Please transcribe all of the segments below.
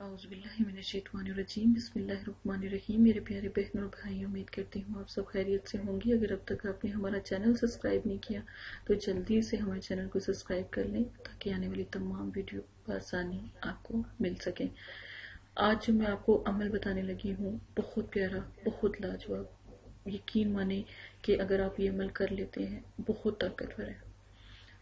اعوذ باللہ من الشیطان الرجیم، بسم اللہ الرحمن الرحیم۔ میرے پیارے بہنوں اور بھائی امید کرتی ہوں آپ سب خیریت سے ہوں گی۔ اگر اب تک آپ نے ہمارا چینل سبسکرائب نہیں کیا، تو جلدی سے ہمارے چینل کو سبسکرائب کر لیں تاکہ آنے والی تمام ویڈیو آسانی آپ کو مل سکیں آج جو میں آپ کو عمل بتانے لگی ہوں، بہت پیارا، بہت لاجواب۔ یقین مانے کہ اگر آپ یہ عمل کر لیتے ہیں، بہت طاقتور ہے۔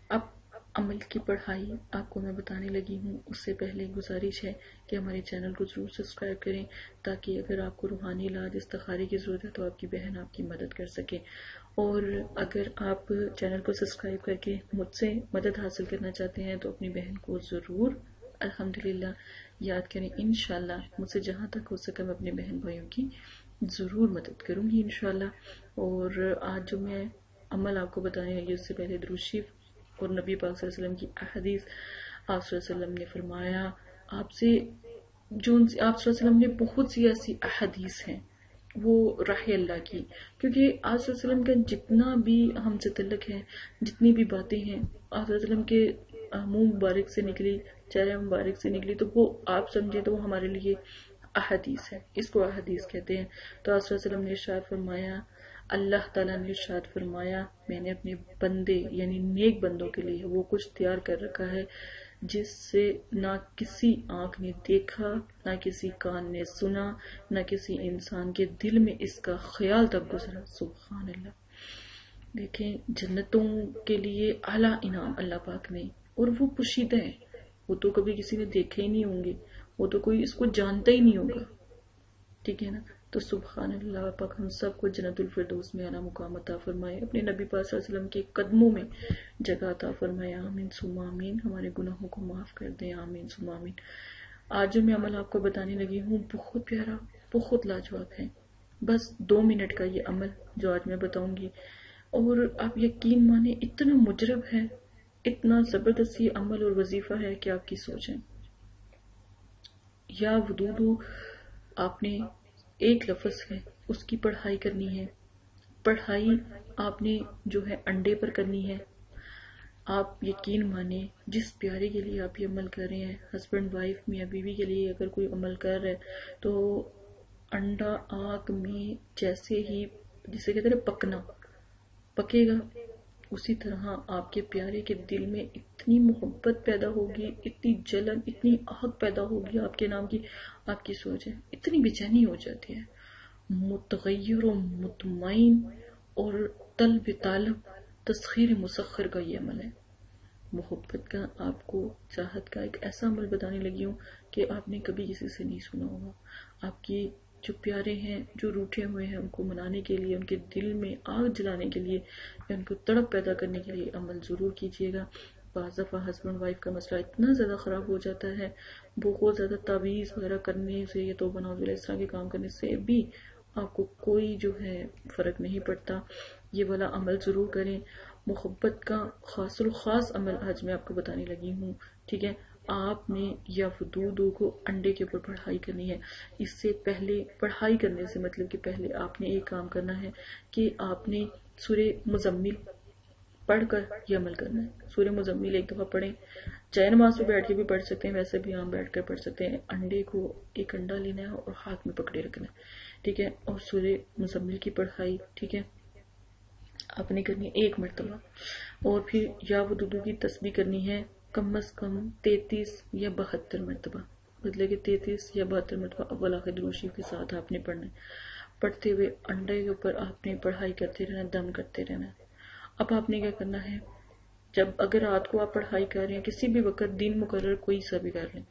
اب عمل کی پڑھائی آپ کو میں بتانے لگی ہوں۔ اس سے پہلے گزارش ہے کہ ہمارے چینل کو ضرور سبسکرائب کریں تاکہ اگر آپ کو روحانی علاج استخاری کی ضرورت ہے تو آپ کی بہن آپ کی مدد کر سکے۔ اور اگر آپ چینل کو سبسکرائب کر کے مجھ سے مدد حاصل کرنا چاہتے ہیں تو اپنی بہن کو ضرور الحمدللہ یاد کریں۔ انشاءاللہ مجھ سے جہاں تک ہو سکے میں اپنے بہن بھائیوں کی ضرور مدد کروں گی انشاءاللہ۔ اور آج جو میں عمل آپ کو بتانے لگی اس سے پہلے دروشیف اور نبی پاک صلی اللہ علیہ وسلم کی احادیث آپ صلی اللہ علیہ وسلم نے فرمایا، آپ سے جو آپ صلی اللہ علیہ وسلم نے بہت سی ایسی احادیث ہیں، وہ راہ اللہ کی۔ کیونکہ آپ صلی اللہ علیہ وسلم کا جتنا بھی ہم سے تعلق ہے، جتنی بھی باتیں ہیں، آپ صلی اللہ علیہ وسلم کے منہ مبارک سے نکلی، چہرے مبارک سے نکلی، تو وہ آپ سمجھے تو وہ ہمارے لیے احادیث ہے۔ اس کو احادیث کہتے ہیں۔ تو آپ صلی اللہ علیہ وسلم نے ارشاد فرمایا اللہ تعالیٰ نے ارشاد فرمایا، میں نے اپنے بندے یعنی نیک بندوں کے لیے وہ کچھ تیار کر رکھا ہے، جس سے نہ کسی آنکھ نے دیکھا، نہ کسی کان نے سنا، نہ کسی انسان کے دل میں اس کا خیال تک گزرا۔ سبحان اللہ دیکھیں، جنتوں کے لیے اعلیٰ انعام اللہ پاک نے، اور وہ پوشیدہ ہیں۔ وہ تو کبھی کسی نے دیکھے ہی نہیں ہوں گے۔ وہ تو کوئی اس کو جانتا ہی نہیں ہوگا۔ ٹھیک ہے نا؟ تو سبحان اللہ، پاک ہم سب کو جنت الفردوس میں اعلیٰ مقام عطا فرمائے۔ اپنے نبی پاک صلی اللہ علیہ وسلم کے قدموں میں جگہ عطا فرمائے۔ آمین سم آمین۔ ہمارے گناہوں کو معاف کر دیں۔ آمین سم آمین۔ آج جو میں عمل آپ کو بتانے لگی ہوں، بہت پیارا، بہت لاجواب ہے۔ بس دو منٹ کا یہ عمل جو آج میں بتاؤں گی۔ اور آپ یقین مانے اتنا مجرب ہے، اتنا زبردست یہ عمل اور وظیفہ ہے کہ آپ کی سوچیں۔ یا ودود آپ نے ایک لفظ ہے، اس کی پڑھائی کرنی ہے۔ پڑھائی آپ نے جو ہے انڈے پر کرنی ہے۔ آپ یقین مانے جس پیارے کے لیے آپ یہ عمل کر رہے ہیں ہسبینڈ وائف میاں بیوی کے لیے اگر کوئی عمل کر رہا ہے، تو انڈا آگ میں جیسے ہی، جسے کہتے ہیں پکنا۔ پکے گا۔ اسی طرح آپ کے پیارے کے دل میں اتنی محبت پیدا ہوگی، اتنی جلن، اتنی آگ پیدا ہوگی آپ کے نام کی، آپ کی سوچ ہے، اتنی بے چینی ہو جاتی ہے۔ متغیر و مطمئن اور طلب طالب تسخیر مسخر کا یہ عمل ہے۔ محبت کا آپ کو چاہت کا ایک ایسا عمل بتانے لگی ہوں کہ آپ نے کبھی کسی سے نہیں سنا ہوگا۔ آپ کی جو پیارے ہیں، جو روٹے ہوئے ہیں، ان کو منانے کے لیے، ان کے دل میں آگ جلانے کے لیے، یا ان کو تڑپ پیدا کرنے کے لیے عمل ضرور کیجیے گا۔ بعض دفعہ ہسبینڈ وائف کا مسئلہ اتنا زیادہ خراب ہو جاتا ہے، بہت زیادہ تعویذ وغیرہ کرنے سے، یا تو بنا اس طرح کے کام کرنے سے بھی آپ کو کوئی جو ہے فرق نہیں پڑتا۔ یہ والا عمل ضرور کریں۔ محبت کا خاص الخاص عمل آج میں آپ کو بتانے لگی ہوں، ٹھیک ہے؟ آپ نے یا فدودوں کو انڈے کے اوپر پڑھائی کرنی ہے۔ اس سے پہلے، پڑھائی کرنے سے مطلب کہ پہلے آپ نے ایک کام کرنا ہے کہ آپ نے سورہ مزمل پڑھ کر یہ عمل کرنا ہے۔ سورہ مزمل ایک دفعہ پڑھیں۔ چاہے نماز پہ بیٹھ کے بھی پڑھ سکتے ہیں، ویسے بھی عام بیٹھ کر پڑھ سکتے ہیں۔ انڈے کو ایک انڈا لینا ہے اور ہاتھ میں پکڑے رکھنا ہے، ٹھیک ہے؟ اور سورہ مزمل کی پڑھائی، ٹھیک ہے؟ آپ نے کرنی ہے ایک مرتبہ۔ اور پھر یا وہ دودو کی تسبیح کرنی ہے۔ کم از کم تینتیس یا بہتر مرتبہ مطلب کہ تینتیس یا بہتر مرتبہ اول آخر دروشی کے ساتھ آپ نے پڑھنا ہے۔ پڑھتے ہوئے انڈے کے اوپر آپ نے پڑھائی کرتے رہنا، دم کرتے رہنا۔ اب آپ نے کیا کرنا ہے؟ جب اگر رات کو آپ پڑھائی کر رہے ہیں، کسی بھی وقت دن مقرر کوئی سا بھی کر لیں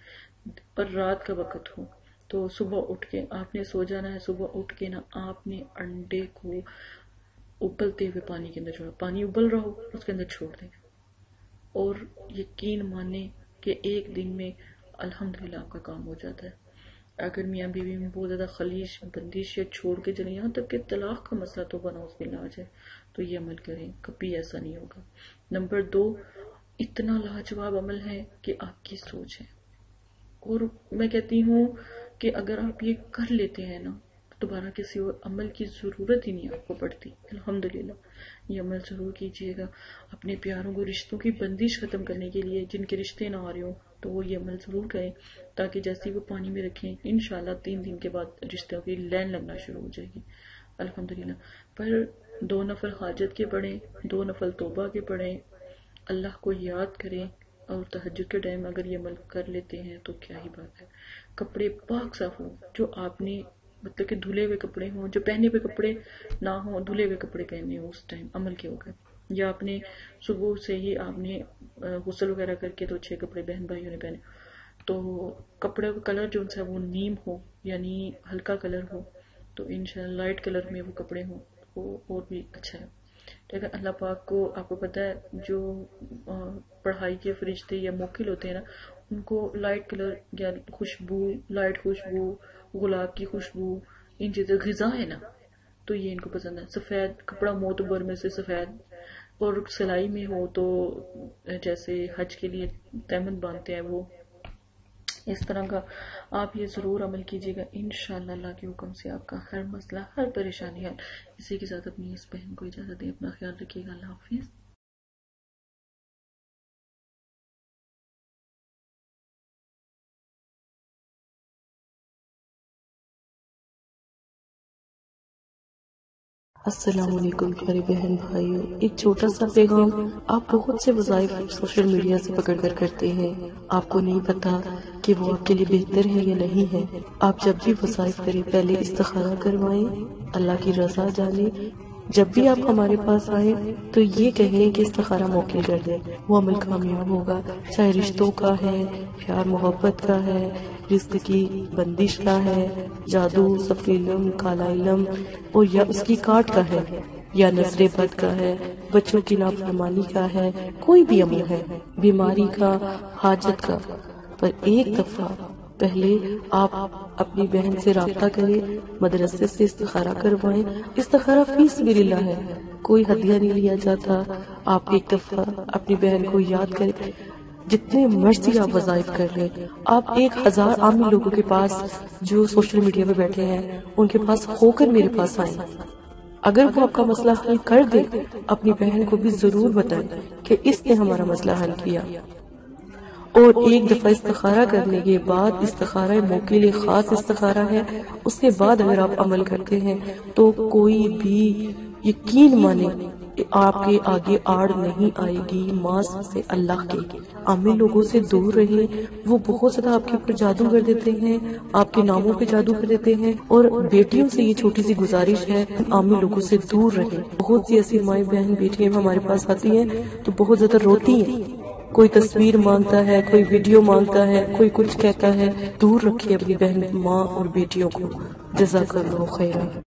پر رات کا وقت ہو، تو صبح اٹھ کے آپ نے سو جانا ہے۔ صبح اٹھ کے نا آپ نے انڈے کو ابلتے ہوئے پانی کے اندر چھوڑا پانی ابل رہا ہو، اس کے اندر چھوڑ دیں۔ اور یقین مانے کہ ایک دن میں الحمدللہ آپ کا کام ہو جاتا ہے۔ اگر میاں بیوی میں بہت زیادہ خلیش بندش یا چھوڑ کے جلیں یہاں تک کہ طلاق کا مسئلہ تو بنا اس میں لاج ہے تو یہ عمل کریں، کبھی ایسا نہیں ہوگا۔ نمبر دو، اتنا لاجواب عمل ہے کہ آپ کی سوچ ہے۔ اور میں کہتی ہوں کہ اگر آپ یہ کر لیتے ہیں نا دوبارہ کسی اور عمل کی ضرورت ہی نہیں آپ کو پڑتی۔ الحمدللہ، یہ عمل ضرور کیجیے گا۔ اپنے پیاروں کو، رشتوں کی بندش ختم کرنے کے لیے جن کے رشتے نہ آ رہے ہوں، تو وہ یہ عمل ضرور کریں تاکہ جیسے وہ پانی میں رکھیں، انشاءاللہ تین دن کے بعد رشتوں کی لین لگنا شروع ہو جائے گی۔ الحمدللہ۔ پر دو نفل حاجت کے پڑھیں، دو نفل توبہ کے پڑھیں۔ اللہ کو یاد کریں۔ اور تحجد کے ٹائم اگر یہ عمل کر لیتے ہیں تو کیا ہی بات ہے۔ کپڑے پاک صاف ہوں، جو آپ نے مطلب کہ دھلے ہوئے کپڑے ہوں، جو پہنے ہوئے کپڑے نہ ہوں، دھلے ہوئے کپڑے پہنے ہوں، اس ٹائم عمل کے وقت۔ یا آپ نے صبح سے ہی آپ نے غسل وغیرہ کر کے تو اچھے کپڑے بہن بھائیوں نے پہنے۔ تو کپڑے کا کلر جو ان سے وہ نیم ہو یعنی ہلکا کلر ہو، تو انشاءاللہ لائٹ کلر میں وہ کپڑے ہوں، وہ اور بھی اچھا ہے۔ ٹھیک ہے اللہ پاک کو، آپ کو پتہ ہے، جو پڑھائی کے فرشتے یا موکل ہوتے ہیں نا، ان کو لائٹ کلر یا خوشبو لائٹ خوشبو گلاب کی خوشبو، ان چیزیں غذا ہے نا، تو یہ ان کو پسند ہے۔ سفید کپڑا موتبر میں سے سفید، اور سلائی میں ہو تو جیسے حج کے لیے تیمن باندھتے ہیں وہ۔ اس طرح کا آپ یہ ضرور عمل کیجیے گا۔ انشاءاللہ اللہ کے حکم سے آپ کا ہر مسئلہ، ہر پریشانی حل۔ اسی کے ساتھ اپنی اس بہن کو اجازت دیں، اپنا خیال رکھیے گا۔ اللہ حافظ۔ السلام علیکم پیارے بہن بھائیو، ایک چھوٹا سا پیغام آپ بہت سے وظائف سوشل میڈیا سے پکڑ کر کرتے ہیں۔ آپ کو نہیں پتا کہ وہ آپ کے لیے بہتر ہے یا نہیں ہے۔ آپ جب بھی وظائف کریں پہلے استخارہ کروائیں، اللہ کی رضا جانے۔ جب بھی آپ ہمارے پاس آئیں، تو یہ کہیں کہ استخارہ موکل کر دیں۔ وہ عمل کامیاب ہوگا، چاہے رشتوں کا ہے، پیار محبت کا ہے۔ رزق کی بندش کا ہے، جادو سفیلم کالا علم، اور یا اس کی کاٹ کا ہے، یا نظر بد کا ہے، بچوں کی نافرمانی کا ہے، کوئی بھی عمل ہے، بیماری کا، حاجت کا۔ پر ایک دفعہ پہلے آپ اپنی بہن سے رابطہ کریں، مدرسے سے استخارہ کروائیں، استخارہ فیس بھی للہ ہے، کوئی ہدیہ نہیں لیا جاتا۔ آپ ایک دفعہ اپنی بہن کو یاد کریں جتنے مرضی آپ وظائف کر لیں، آپ ایک ہزار عامی لوگوں کے پاس جو سوشل میڈیا پہ بیٹھے ہیں، ان کے پاس ہو کر میرے پاس آئیں۔ اگر وہ آپ کا مسئلہ حل کر دے، اپنی بہن کو بھی ضرور بتائیں کہ اس نے ہمارا مسئلہ حل کیا۔ اور ایک دفعہ استخارہ کرنے کے بعد استخارہ موقع خاص استخارہ ہے، اس کے بعد اگر آپ عمل کرتے ہیں تو کوئی بھی یقین مانے آپ کے آگے آڑ نہیں آئے گی، ماس سے اللہ کے۔ عامی لوگوں سے دور رہے، وہ بہت زیادہ آپ کے اوپر جادو کر دیتے ہیں، آپ کے ناموں پہ جادو کر دیتے ہیں اور بیٹیوں سے یہ چھوٹی سی گزارش ہے، عامی لوگوں سے دور رہے۔ بہت سی ایسی مائیں بہن بیٹیاں ہمارے پاس آتی ہیں تو بہت زیادہ روتی ہیں۔ کوئی تصویر مانگتا ہے، کوئی ویڈیو مانگتا ہے، کوئی کچھ کہتا ہے، دور رکھیے اپنی بہن ماں اور بیٹیوں کو۔ جزاک اللہ خیرہ۔